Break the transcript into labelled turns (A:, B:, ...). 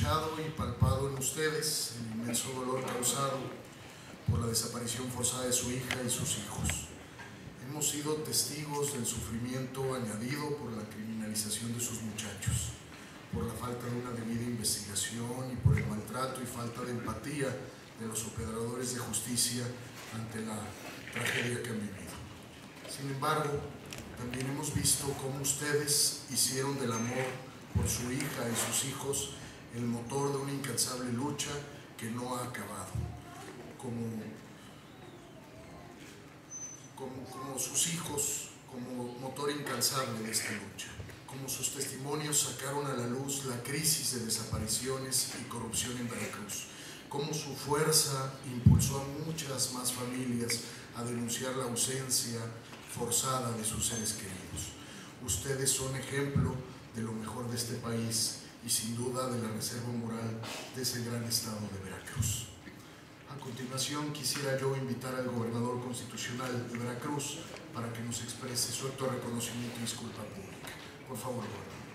A: escuchado y palpado en ustedes el inmenso dolor causado por la desaparición forzada de su hija y sus hijos. Hemos sido testigos del sufrimiento añadido por la criminalización de sus muchachos, por la falta de una debida investigación y por el maltrato y falta de empatía de los operadores de justicia ante la tragedia que han vivido. Sin embargo, también hemos visto cómo ustedes hicieron del amor por su hija y sus hijos el motor de una incansable lucha que no ha acabado. Como, como, como sus hijos, como motor incansable de esta lucha. Como sus testimonios sacaron a la luz la crisis de desapariciones y corrupción en Veracruz. Cómo su fuerza impulsó a muchas más familias a denunciar la ausencia forzada de sus seres queridos. Ustedes son ejemplo de lo mejor de este país y sin duda de la reserva moral de ese gran estado de Veracruz. A continuación quisiera yo invitar al gobernador constitucional de Veracruz para que nos exprese su acto reconocimiento y disculpa pública. Por favor, gobernador.